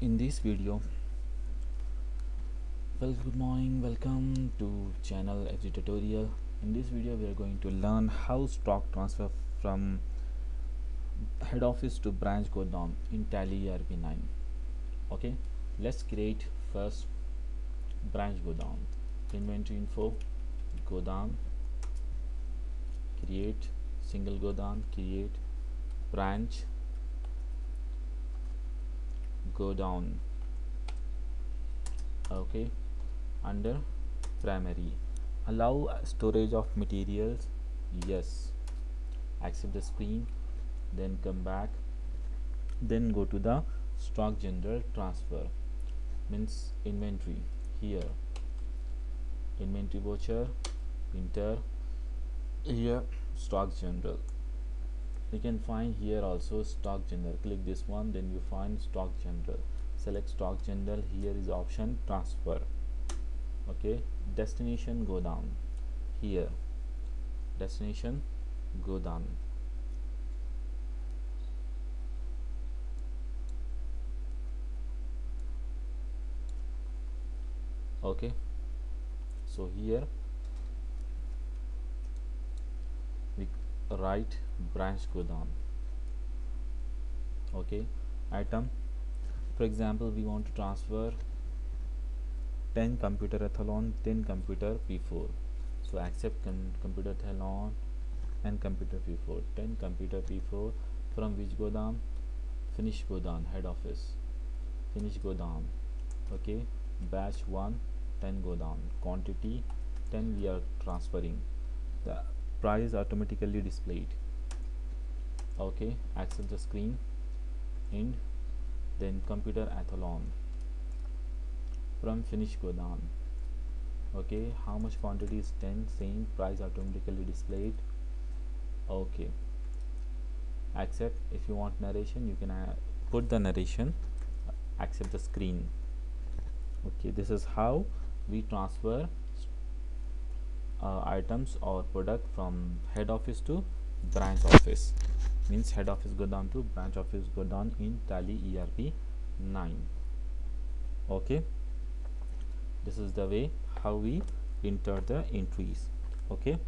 in this video. Well good morning welcome to channel FG tutorial. In this video we are going to learn how stock transfer from head office to branch godown in tally ERP9 okay let's create first branch godown. Inventory info godown. Create single godown create branch godown okay under primary. Allow storage of materials yes. Accept the screen then come back then go to the stock journal transfer. Means inventory here. Inventory voucher enter here stock journal you can find here also stock journal. Click this one then you find stock journal. Select stock journal. Here is option transfer. Okay. Destination godown. Here. Destination godown. Okay. So here write branch godown. Okay item. For example we want to transfer 10 computer athlon 10 computer p4 so accept com computer athlon and computer p4 10 computer p4 from which godown? Finish godown head office. Finish godown. Okay batch 1 10 godown. Quantity 10 we are transferring. The price automatically displayed. Okay access the screen end then computer athlon. From finish godown okay how much quantity is 10 same price automatically displayed. Okay. Accept if you want narration you can uh, put the narration accept the screen. Okay this is how we transfer uh, items or product from head office to branch office. Means head office godown to branch office godown in tally erp 9 okay? This is the way how we enter the entries. Okay